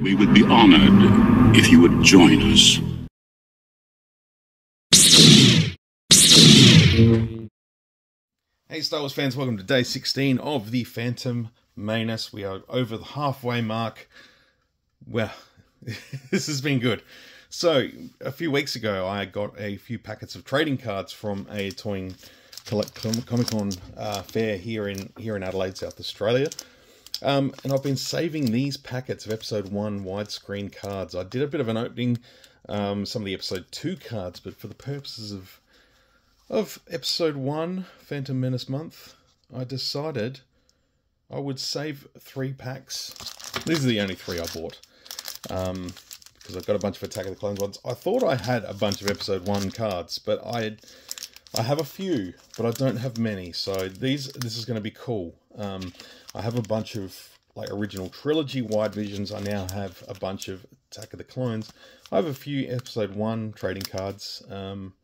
We would be honored if you would join us. Hey Star Wars fans, welcome to day 16 of the Phantom Maynace. We are over the halfway mark. Well, this has been good. So, a few weeks ago, I got a few packets of trading cards from a Toying Comic Con uh, fair here in here in Adelaide, South Australia. Um, and I've been saving these packets of episode one widescreen cards. I did a bit of an opening, um, some of the episode two cards, but for the purposes of of episode one, Phantom Menace month, I decided I would save three packs. These are the only three I bought. Um, because I've got a bunch of Attack of the Clones ones. I thought I had a bunch of episode one cards, but I I have a few, but I don't have many. So these this is going to be cool. Um, I have a bunch of like original trilogy wide visions. I now have a bunch of Attack of the Clones. I have a few episode one trading cards. Um,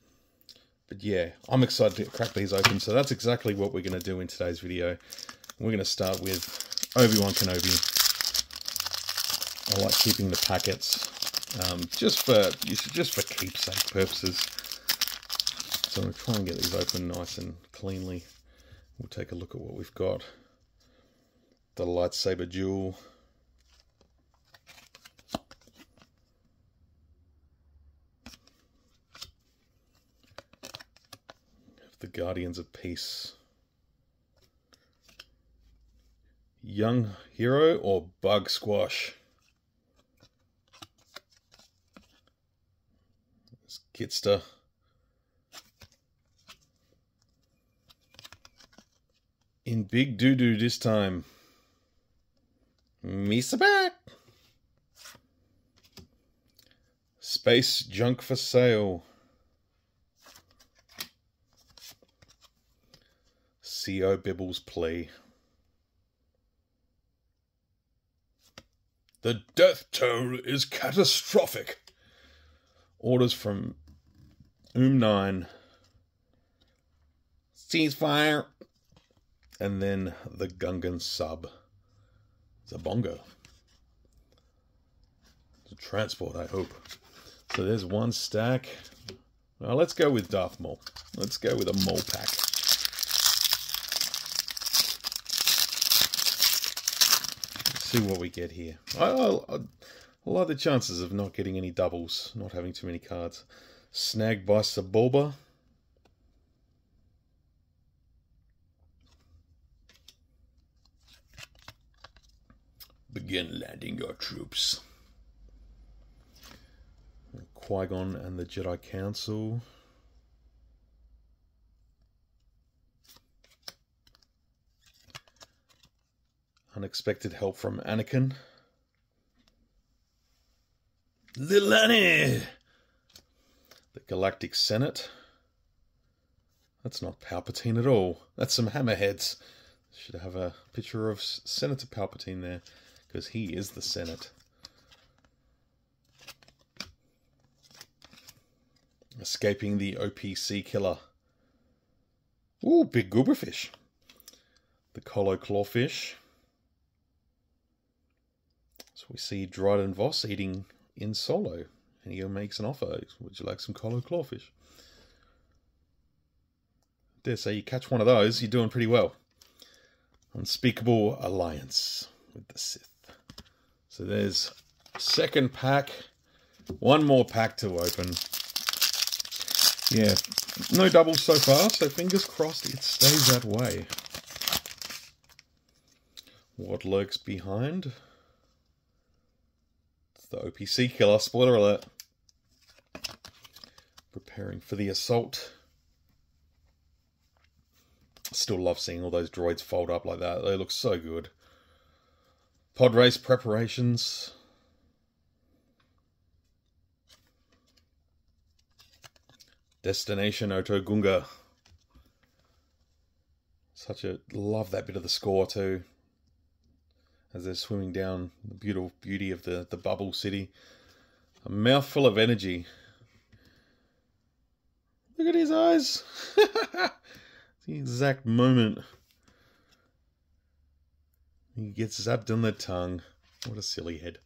but yeah, I'm excited to crack these open. So that's exactly what we're going to do in today's video. We're going to start with Obi-Wan Kenobi. I like keeping the packets um, just for just for keepsake purposes. So I'm going to try and get these open nice and cleanly. We'll take a look at what we've got. The lightsaber duel. The Guardians of Peace. Young Hero or Bug Squash? Kitster. In big doo doo this time. Misa back. Space junk for sale. Sio Bibble's plea. The death toll is catastrophic. Orders from Um 9. Ceasefire. And then the Gungan sub. Zabonga. It's a transport, I hope. So there's one stack. Well, let's go with Darth Maul. Let's go with a Maul pack. Let's see what we get here. I, I, I like the chances of not getting any doubles, not having too many cards. Snagged by Sebulba. Begin landing your troops. Qui-Gon and the Jedi Council. Unexpected help from Anakin. Lilani! The Galactic Senate. That's not Palpatine at all. That's some hammerheads. Should have a picture of Senator Palpatine there, because he is the Senate. Escaping the opee sea killer. Ooh, big gooberfish. The Colo Clawfish. So we see Dryden Voss eating in Solo. And he makes an offer. Would you like some Colo Clawfish? dare say you catch one of those, you're doing pretty well. Unspeakable Alliance with the Sith. So there's second pack. One more pack to open. Yeah, no doubles so far, so fingers crossed it stays that way. What lurks behind? It's the opee sea killer, spoiler alert. Preparing for the assault. Still love seeing all those droids fold up like that. They look so good. Pod race preparations. Destination Otoh Gunga. Such a love that bit of the score too. As they're swimming down the beautiful beauty of the, the bubble city. A mouthful of energy. Look at his eyes. the exact moment he gets zapped on the tongue. What a silly head.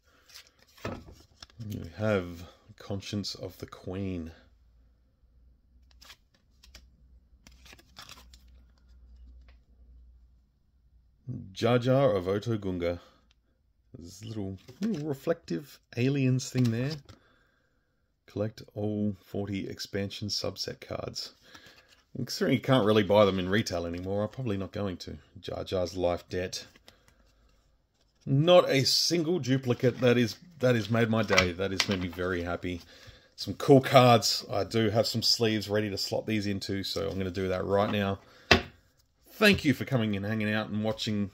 We have Conscience of the Queen. Jar Jar of Otoh Gunga. There's a little, little reflective aliens thing there. Collect all 40 expansion subset cards. Considering you can't really buy them in retail anymore, I'm probably not going to. Jar Jar's Life Debt. Not a single duplicate. That is that has made my day. That has made me very happy. Some cool cards. I do have some sleeves ready to slot these into, so I'm going to do that right now. Thank you for coming and hanging out and watching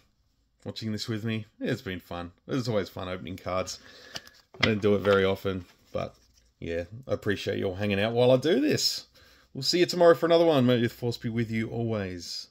watching this with me. It's been fun. It's always fun opening cards. I don't do it very often, but yeah, I appreciate you all hanging out while I do this. We'll see you tomorrow for another one. May the force be with you always.